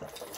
the